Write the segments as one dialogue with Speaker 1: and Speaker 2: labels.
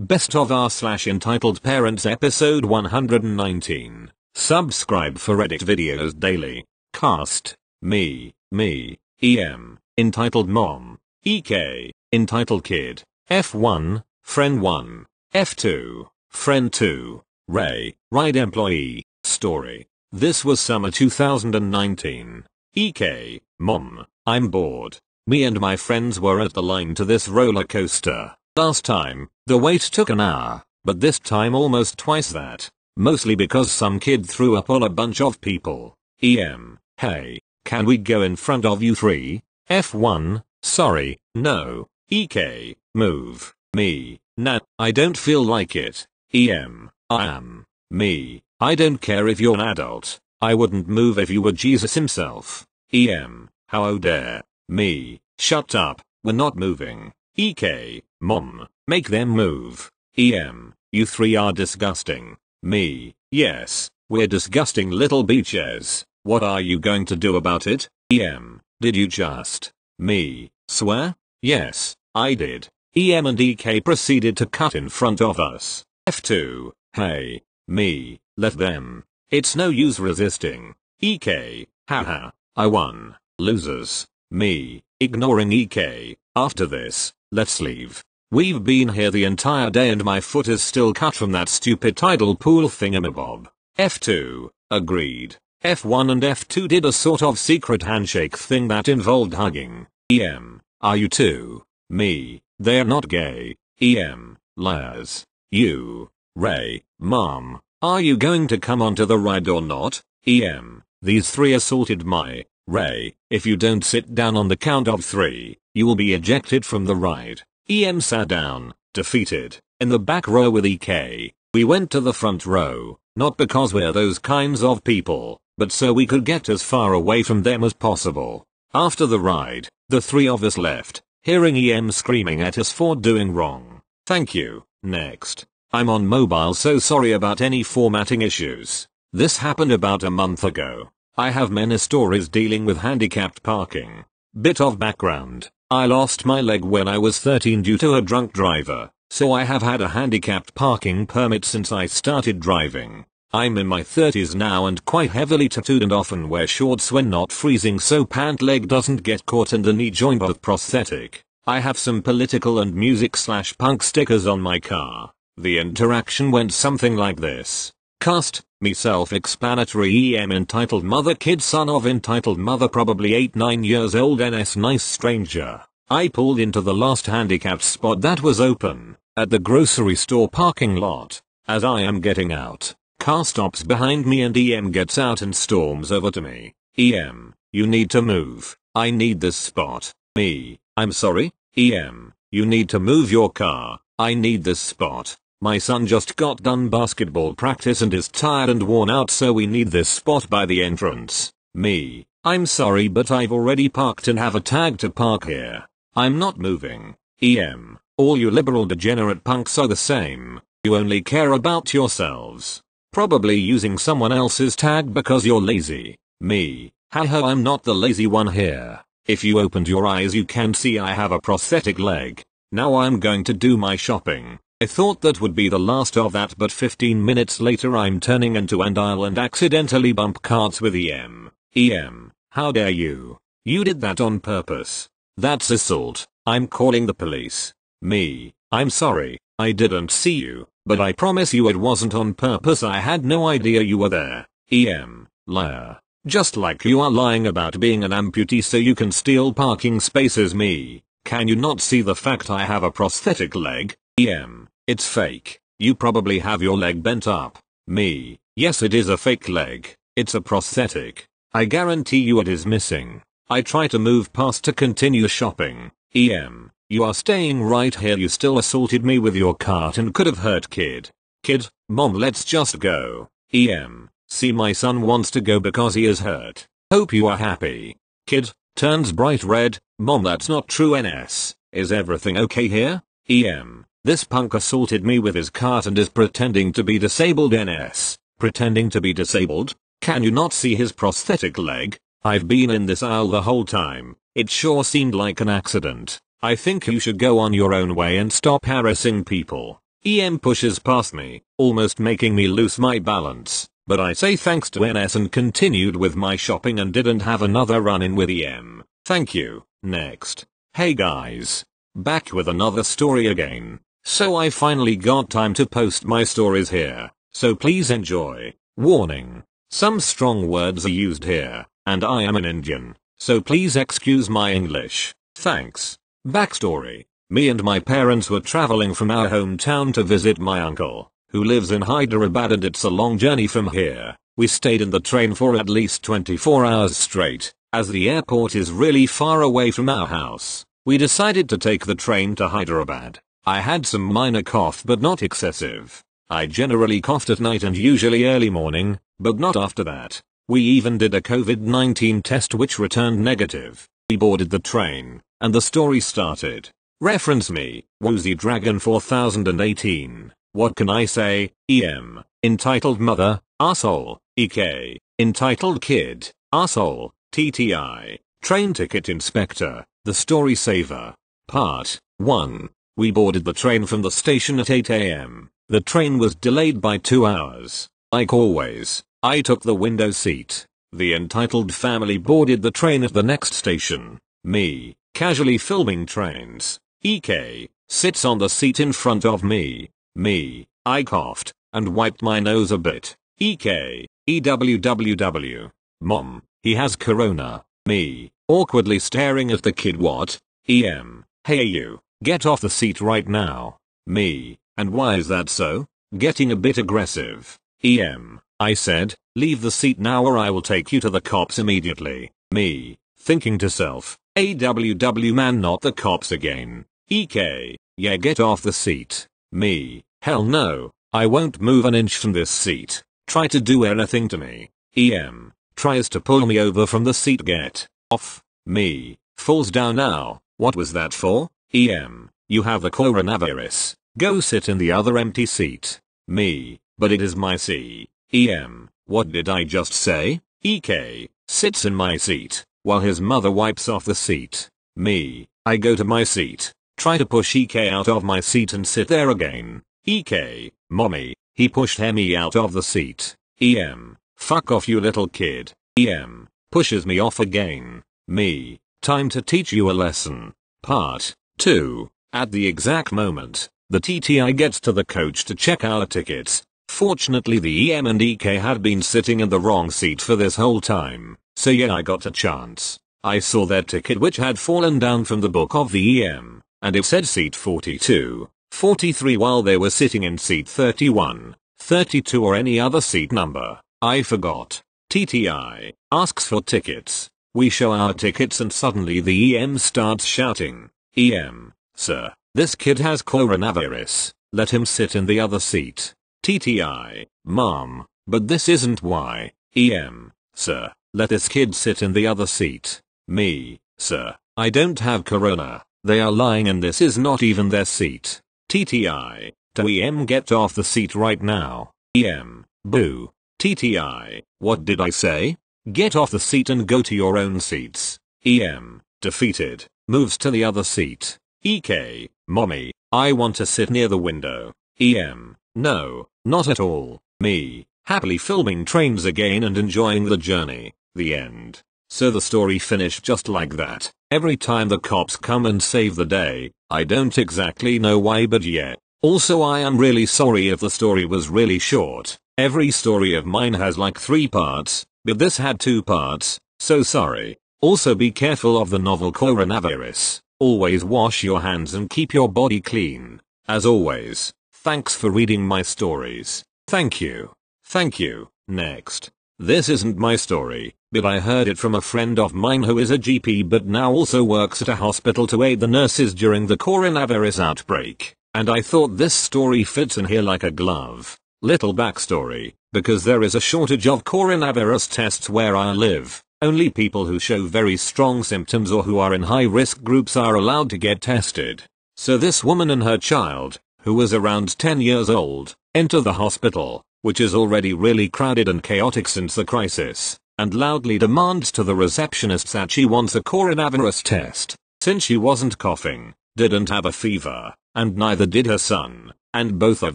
Speaker 1: Best of R slash entitled parents episode 119. Subscribe for Reddit videos daily. Cast. Me. Me. EM. Entitled mom. EK. Entitled kid. F1. Friend 1. F2. Friend 2. Ray. Ride employee. Story. This was summer 2019. EK. Mom. I'm bored. Me and my friends were at the line to this roller coaster. Last time, the wait took an hour, but this time almost twice that. Mostly because some kid threw up on a bunch of people. EM, hey, can we go in front of you three? F1, sorry, no. EK, move. Me, nah, I don't feel like it. EM, I am. Me, I don't care if you're an adult. I wouldn't move if you were Jesus himself. EM, how dare. Me, shut up, we're not moving. EK, mom, make them move. EM, you three are disgusting. Me, yes, we're disgusting little beaches. What are you going to do about it? EM, did you just? Me, swear? Yes, I did. EM and EK proceeded to cut in front of us. F2, hey, me, let them. It's no use resisting. EK, haha, I won. Losers. Me, ignoring EK. After this, let's leave. We've been here the entire day and my foot is still cut from that stupid tidal pool thingamabob. F2, agreed. F1 and F2 did a sort of secret handshake thing that involved hugging. EM, are you too? Me, they're not gay. EM, liars. You, Ray, Mom, are you going to come onto the ride or not? EM, these three assaulted my, Ray, if you don't sit down on the count of three, you will be ejected from the ride. EM sat down, defeated, in the back row with EK. We went to the front row, not because we're those kinds of people, but so we could get as far away from them as possible. After the ride, the three of us left, hearing EM screaming at us for doing wrong. Thank you. Next. I'm on mobile so sorry about any formatting issues. This happened about a month ago. I have many stories dealing with handicapped parking. Bit of background. I lost my leg when I was 13 due to a drunk driver, so I have had a handicapped parking permit since I started driving. I'm in my 30s now and quite heavily tattooed and often wear shorts when not freezing so pant leg doesn't get caught in the knee joint of prosthetic. I have some political and music slash punk stickers on my car. The interaction went something like this. Cast, me self-explanatory EM entitled mother kid son of entitled mother probably 8-9 years old NS nice stranger. I pulled into the last handicapped spot that was open, at the grocery store parking lot. As I am getting out, car stops behind me and EM gets out and storms over to me. EM, you need to move. I need this spot. Me, I'm sorry? EM, you need to move your car. I need this spot. My son just got done basketball practice and is tired and worn out so we need this spot by the entrance. Me. I'm sorry but I've already parked and have a tag to park here. I'm not moving. EM. All you liberal degenerate punks are the same. You only care about yourselves. Probably using someone else's tag because you're lazy. Me. Haha I'm not the lazy one here. If you opened your eyes you can see I have a prosthetic leg. Now I'm going to do my shopping. I thought that would be the last of that but 15 minutes later I'm turning into an aisle and accidentally bump carts with EM. EM, how dare you? You did that on purpose. That's assault. I'm calling the police. Me, I'm sorry, I didn't see you, but I promise you it wasn't on purpose I had no idea you were there. EM, liar. Just like you are lying about being an amputee so you can steal parking spaces me. Can you not see the fact I have a prosthetic leg? EM, it's fake. You probably have your leg bent up. Me, yes it is a fake leg. It's a prosthetic. I guarantee you it is missing. I try to move past to continue shopping. EM, you are staying right here you still assaulted me with your cart and could have hurt kid. Kid, mom let's just go. EM, see my son wants to go because he is hurt. Hope you are happy. Kid, turns bright red, mom that's not true NS. Is everything okay here? EM, this punk assaulted me with his cart and is pretending to be disabled NS. Pretending to be disabled? Can you not see his prosthetic leg? I've been in this aisle the whole time. It sure seemed like an accident. I think you should go on your own way and stop harassing people. EM pushes past me, almost making me lose my balance, but I say thanks to NS and continued with my shopping and didn't have another run in with EM. Thank you. Next. Hey guys. Back with another story again. So I finally got time to post my stories here, so please enjoy. Warning. Some strong words are used here, and I am an Indian, so please excuse my English. Thanks. Backstory. Me and my parents were traveling from our hometown to visit my uncle, who lives in Hyderabad and it's a long journey from here. We stayed in the train for at least 24 hours straight, as the airport is really far away from our house. We decided to take the train to Hyderabad. I had some minor cough but not excessive. I generally coughed at night and usually early morning, but not after that. We even did a COVID-19 test which returned negative. We boarded the train, and the story started. Reference me, Woozy Dragon 4018. What can I say? EM. Entitled Mother, Asshole. EK. Entitled Kid, Asshole. TTI. Train Ticket Inspector. The Story Saver. Part 1. We boarded the train from the station at 8 am. The train was delayed by two hours. Like always, I took the window seat. The entitled family boarded the train at the next station. Me, casually filming trains. EK, sits on the seat in front of me. Me, I coughed, and wiped my nose a bit. EK, EWWW. Mom, he has corona. Me, awkwardly staring at the kid what? EM, hey you, get off the seat right now. Me, and why is that so? Getting a bit aggressive. EM, I said, leave the seat now or I will take you to the cops immediately. Me, thinking to self, AWW man not the cops again. EK, yeah get off the seat. Me, hell no, I won't move an inch from this seat. Try to do anything to me. EM, tries to pull me over from the seat get off. Me, falls down now. What was that for? EM, you have the coronavirus. Go sit in the other empty seat. Me, but it is my C. EM, what did I just say? EK, sits in my seat, while his mother wipes off the seat. Me, I go to my seat. Try to push EK out of my seat and sit there again. EK, mommy, he pushed Hemi out of the seat. EM, fuck off you little kid. EM, pushes me off again. Me, time to teach you a lesson. Part 2. At the exact moment, the TTI gets to the coach to check our tickets. Fortunately the EM and EK had been sitting in the wrong seat for this whole time, so yeah I got a chance. I saw their ticket which had fallen down from the book of the EM and it said seat 42, 43 while they were sitting in seat 31, 32 or any other seat number. I forgot. TTI asks for tickets. We show our tickets and suddenly the EM starts shouting. EM, sir, this kid has coronavirus. Let him sit in the other seat. TTI, mom, but this isn't why. EM, sir, let this kid sit in the other seat. Me, sir, I don't have corona. They are lying and this is not even their seat. TTI. To EM get off the seat right now. EM. Boo. TTI. What did I say? Get off the seat and go to your own seats. EM. Defeated. Moves to the other seat. EK. Mommy. I want to sit near the window. EM. No, not at all. Me. Happily filming trains again and enjoying the journey. The end. So the story finished just like that. Every time the cops come and save the day, I don't exactly know why but yeah. Also I am really sorry if the story was really short. Every story of mine has like 3 parts, but this had 2 parts, so sorry. Also be careful of the novel coronavirus. Always wash your hands and keep your body clean. As always, thanks for reading my stories. Thank you. Thank you. Next. This isn't my story, but I heard it from a friend of mine who is a GP but now also works at a hospital to aid the nurses during the coronavirus outbreak, and I thought this story fits in here like a glove. Little backstory, because there is a shortage of coronavirus tests where I live. Only people who show very strong symptoms or who are in high risk groups are allowed to get tested. So this woman and her child, who was around 10 years old, enter the hospital which is already really crowded and chaotic since the crisis, and loudly demands to the receptionist that she wants a coronavirus test, since she wasn't coughing, didn't have a fever, and neither did her son. and both of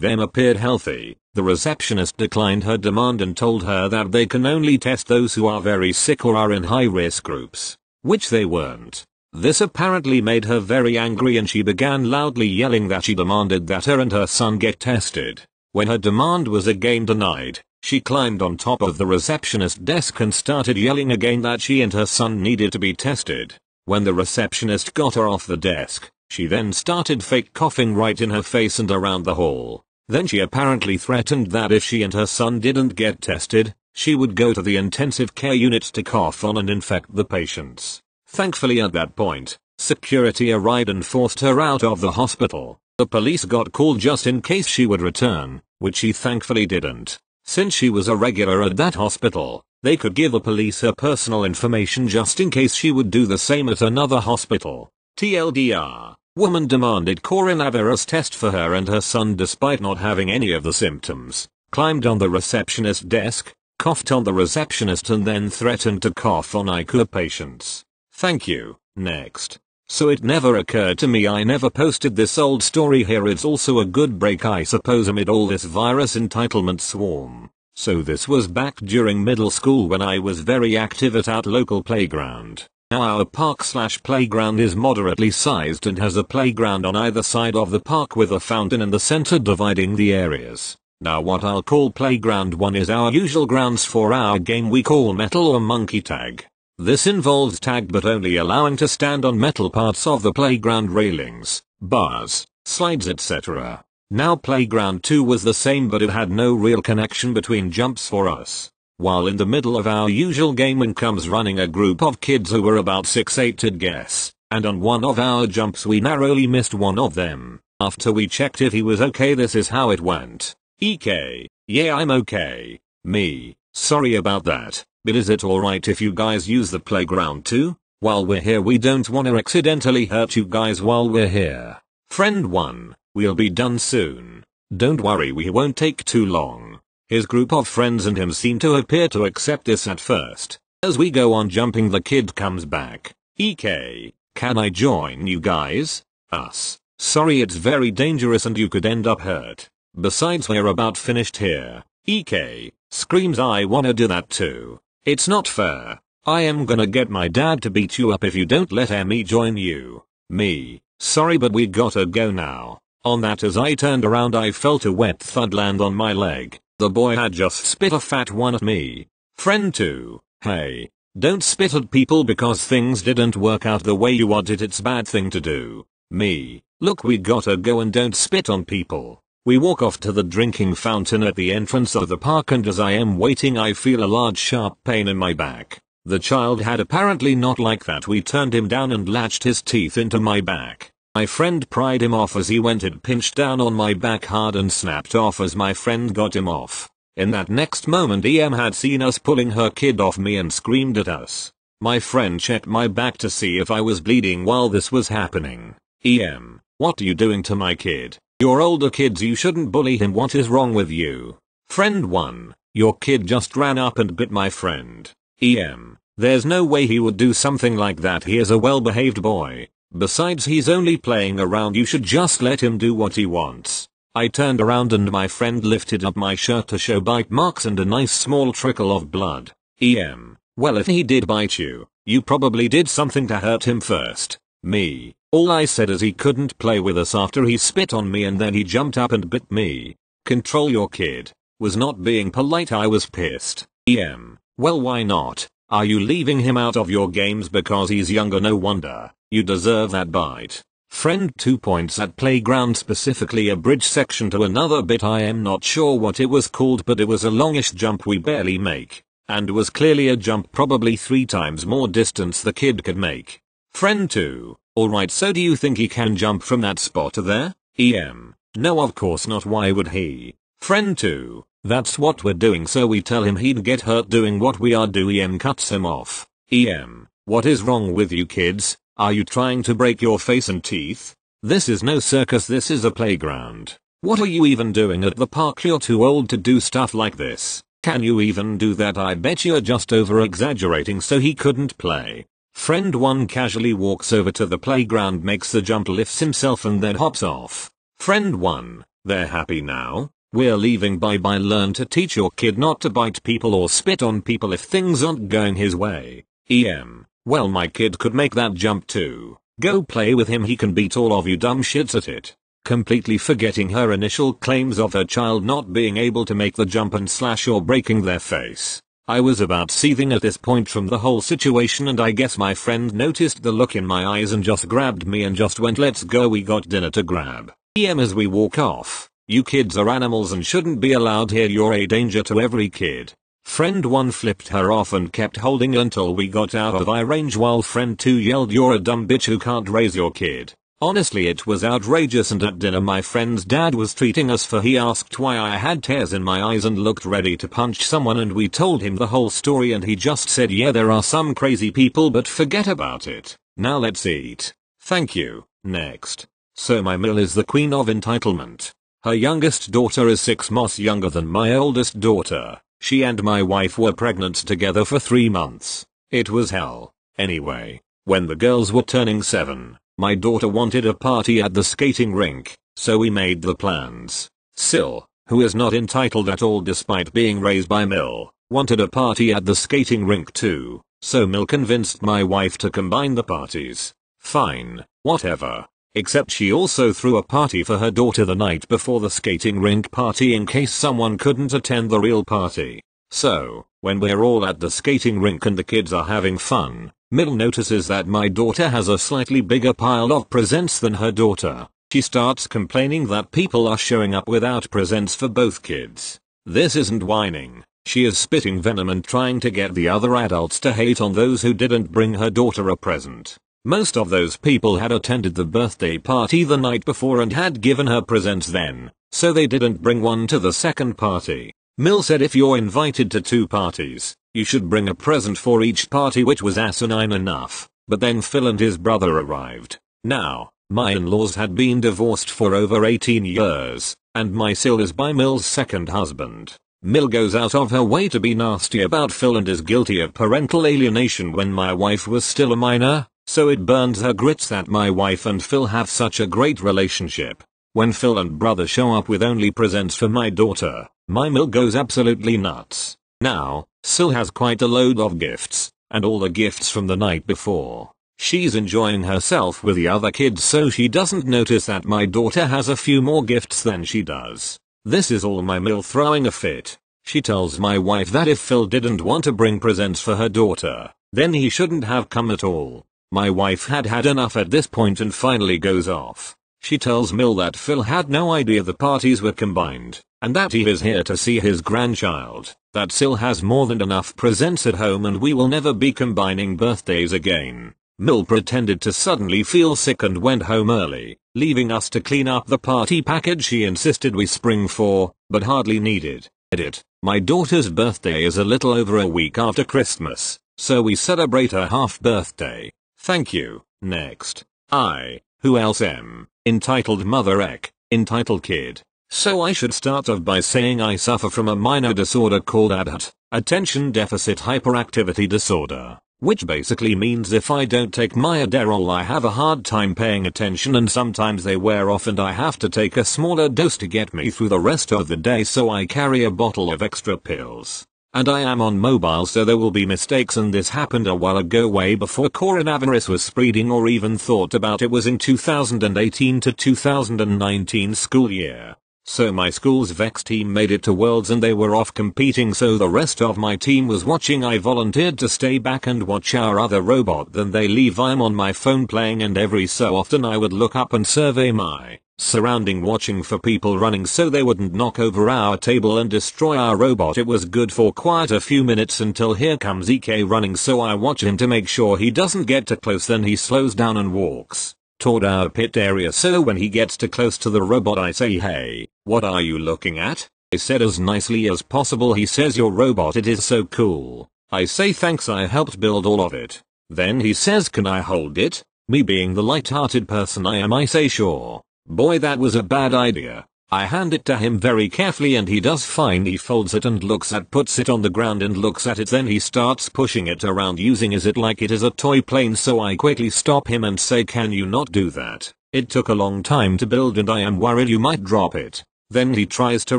Speaker 1: them appeared healthy. The receptionist declined her demand and told her that they can only test those who are very sick or are in high risk groups, which they weren't. This apparently made her very angry and she began loudly yelling that she demanded that her and her son get tested. When her demand was again denied, she climbed on top of the receptionist desk and started yelling again that she and her son needed to be tested. When the receptionist got her off the desk, she then started fake coughing right in her face and around the hall. Then she apparently threatened that if she and her son didn't get tested, she would go to the intensive care unit to cough on and infect the patients. Thankfully at that point, security arrived and forced her out of the hospital. The police got called just in case she would return, which she thankfully didn't. Since she was a regular at that hospital, they could give the police her personal information just in case she would do the same at another hospital. TLDR, woman demanded coronavirus test for her and her son despite not having any of the symptoms, climbed on the receptionist desk, coughed on the receptionist and then threatened to cough on ICU patients. Thank you, next. So it never occurred to me I never posted this old story here it's also a good break I suppose amid all this virus entitlement swarm. So this was back during middle school when I was very active at our local playground. Now our park slash playground is moderately sized and has a playground on either side of the park with a fountain in the center dividing the areas. Now what I'll call playground 1 is our usual grounds for our game we call metal or monkey tag. This involves tag but only allowing to stand on metal parts of the playground railings, bars, slides etc. Now playground 2 was the same but it had no real connection between jumps for us. While in the middle of our usual gaming comes running a group of kids who were about 6-8 to guess, and on one of our jumps we narrowly missed one of them. After we checked if he was okay this is how it went. EK, yeah I'm okay. Me, sorry about that. But is it alright if you guys use the playground too? While we're here we don't wanna accidentally hurt you guys while we're here. Friend 1, we'll be done soon. Don't worry we won't take too long. His group of friends and him seem to appear to accept this at first. As we go on jumping the kid comes back. EK, can I join you guys? Us. Sorry it's very dangerous and you could end up hurt. Besides we're about finished here. EK, screams I wanna do that too. It's not fair. I am gonna get my dad to beat you up if you don't let Emmy join you. Me. Sorry but we gotta go now. On that as I turned around I felt a wet thud land on my leg. The boy had just spit a fat one at me. Friend 2. Hey. Don't spit at people because things didn't work out the way you wanted it's bad thing to do. Me. Look we gotta go and don't spit on people. We walk off to the drinking fountain at the entrance of the park and as I am waiting I feel a large sharp pain in my back. The child had apparently not like that we turned him down and latched his teeth into my back. My friend pried him off as he went it pinched down on my back hard and snapped off as my friend got him off. In that next moment EM had seen us pulling her kid off me and screamed at us. My friend checked my back to see if I was bleeding while this was happening. EM, what are you doing to my kid? You're older kids you shouldn't bully him what is wrong with you? Friend 1. Your kid just ran up and bit my friend. EM. There's no way he would do something like that he is a well behaved boy. Besides he's only playing around you should just let him do what he wants. I turned around and my friend lifted up my shirt to show bite marks and a nice small trickle of blood. EM. Well if he did bite you, you probably did something to hurt him first. Me. All I said is he couldn't play with us after he spit on me and then he jumped up and bit me. Control your kid. Was not being polite I was pissed. EM. Well why not? Are you leaving him out of your games because he's younger no wonder. You deserve that bite. Friend 2 points at playground specifically a bridge section to another bit I am not sure what it was called but it was a longish jump we barely make. And was clearly a jump probably three times more distance the kid could make. Friend 2. Alright so do you think he can jump from that spot to there? EM. No of course not why would he? Friend 2. That's what we're doing so we tell him he'd get hurt doing what we are do EM cuts him off. EM. What is wrong with you kids? Are you trying to break your face and teeth? This is no circus this is a playground. What are you even doing at the park you're too old to do stuff like this. Can you even do that I bet you're just over exaggerating so he couldn't play. Friend 1 casually walks over to the playground makes the jump lifts himself and then hops off. Friend 1. They're happy now. We're leaving bye bye learn to teach your kid not to bite people or spit on people if things aren't going his way. EM. Well my kid could make that jump too. Go play with him he can beat all of you dumb shits at it. Completely forgetting her initial claims of her child not being able to make the jump and slash or breaking their face. I was about seething at this point from the whole situation and I guess my friend noticed the look in my eyes and just grabbed me and just went let's go we got dinner to grab. EM as we walk off. You kids are animals and shouldn't be allowed here you're a danger to every kid. Friend 1 flipped her off and kept holding until we got out of eye range while friend 2 yelled you're a dumb bitch who can't raise your kid. Honestly it was outrageous and at dinner my friend's dad was treating us for he asked why I had tears in my eyes and looked ready to punch someone and we told him the whole story and he just said yeah there are some crazy people but forget about it. Now let's eat. Thank you. Next. So my MIL is the queen of entitlement. Her youngest daughter is 6 months younger than my oldest daughter. She and my wife were pregnant together for 3 months. It was hell. Anyway, when the girls were turning 7, my daughter wanted a party at the skating rink, so we made the plans. SIL, who is not entitled at all despite being raised by MIL, wanted a party at the skating rink too, so MIL convinced my wife to combine the parties. Fine, whatever. Except she also threw a party for her daughter the night before the skating rink party in case someone couldn't attend the real party. So, when we're all at the skating rink and the kids are having fun, MIL notices that my daughter has a slightly bigger pile of presents than her daughter. She starts complaining that people are showing up without presents for both kids. This isn't whining. She is spitting venom and trying to get the other adults to hate on those who didn't bring her daughter a present. Most of those people had attended the birthday party the night before and had given her presents then, so they didn't bring one to the second party. MIL said if you're invited to two parties, you should bring a present for each party which was asinine enough, but then FIL and his brother arrived. Now, my in-laws had been divorced for over 18 years, and my SIL is by MIL's second husband. MIL goes out of her way to be nasty about FIL and is guilty of parental alienation when my wife was still a minor, so it burns her grits that my wife and FIL have such a great relationship. When FIL and brother show up with only presents for my daughter, my MIL goes absolutely nuts. Now, SIL has quite a load of gifts, and all the gifts from the night before. She's enjoying herself with the other kids so she doesn't notice that my daughter has a few more gifts than she does. This is all my MIL throwing a fit. She tells my wife that if FIL didn't want to bring presents for her daughter, then he shouldn't have come at all. My wife had had enough at this point and finally goes off. She tells MIL that FIL had no idea the parties were combined, and that he is here to see his grandchild, that SIL has more than enough presents at home and we will never be combining birthdays again. MIL pretended to suddenly feel sick and went home early, leaving us to clean up the party package she insisted we spring for, but hardly needed. Edit. My daughter's birthday is a little over a week after Christmas, so we celebrate her half birthday. Thank you. Next. I. Who else am? Entitled Mother eck, Entitled Kid. So I should start off by saying I suffer from a minor disorder called ADHD, Attention Deficit Hyperactivity Disorder, which basically means if I don't take my Adderall I have a hard time paying attention and sometimes they wear off and I have to take a smaller dose to get me through the rest of the day so I carry a bottle of extra pills. And I am on mobile so there will be mistakes and this happened a while ago way before coronavirus was spreading or even thought about it was in 2018 to 2019 school year. So my school's VEX team made it to Worlds and they were off competing so the rest of my team was watching. I volunteered to stay back and watch our other robot then they leave. I'm on my phone playing and every so often I would look up and survey my surrounding watching for people running so they wouldn't knock over our table and destroy our robot. It was good for quite a few minutes until here comes EK running so I watch him to make sure he doesn't get too close then he slows down and walks toward our pit area. So when he gets too close to the robot I say hey, what are you looking at? I said as nicely as possible he says your robot it is so cool. I say thanks I helped build all of it. Then he says can I hold it? Me being the light-hearted person I am I say sure. Boy that was a bad idea. I hand it to him very carefully and he does fine he folds it and looks at puts it on the ground and looks at it then he starts pushing it around using it like it is a toy plane so I quickly stop him and say can you not do that. It took a long time to build and I am worried you might drop it. Then he tries to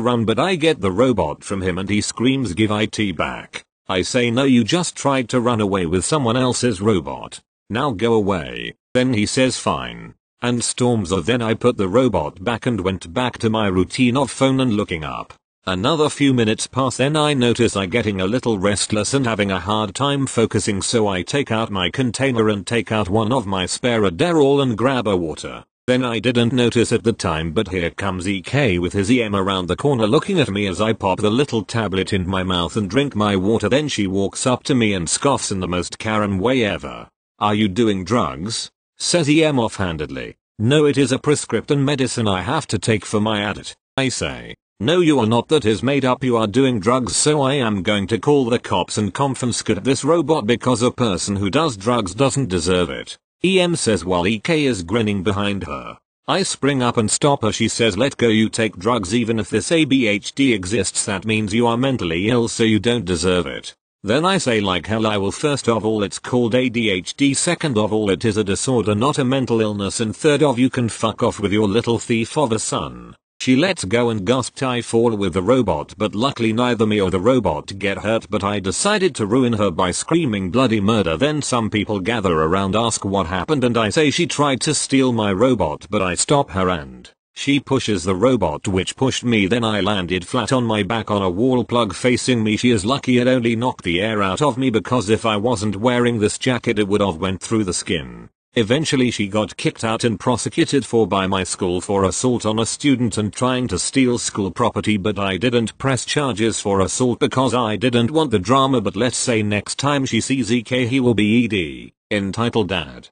Speaker 1: run but I get the robot from him and he screams give IT back. I say no you just tried to run away with someone else's robot. Now go away. Then he says fine. And storms off then I put the robot back and went back to my routine of phone and looking up. Another few minutes pass then I notice I getting a little restless and having a hard time focusing so I take out my container and take out one of my spare Adderall and grab a water. Then I didn't notice at the time but here comes EK with his EM around the corner looking at me as I pop the little tablet in my mouth and drink my water then she walks up to me and scoffs in the most Karen way ever. Are you doing drugs? Says EM offhandedly. No it is a prescription medicine I have to take for my addict. I say. No you are not that is made up you are doing drugs so I am going to call the cops and confiscate this robot because a person who does drugs doesn't deserve it. EM says while EK is grinning behind her. I spring up and stop her she says let go you take drugs even if this ADHD exists that means you are mentally ill so you don't deserve it. Then I say like hell I will first of all it's called ADHD second of all it is a disorder not a mental illness and third of you can fuck off with your little thief of a son. She lets go and gasped I fall with the robot but luckily neither me or the robot get hurt but I decided to ruin her by screaming bloody murder. Then some people gather around ask what happened and I say she tried to steal my robot but I stop her and she pushes the robot which pushed me. Then I landed flat on my back on a wall plug facing me. She is lucky it only knocked the air out of me because if I wasn't wearing this jacket it would have went through the skin. Eventually she got kicked out and prosecuted for by my school for assault on a student and trying to steal school property but I didn't press charges for assault because I didn't want the drama but let's say next time she sees EK he will be ED, entitled dad.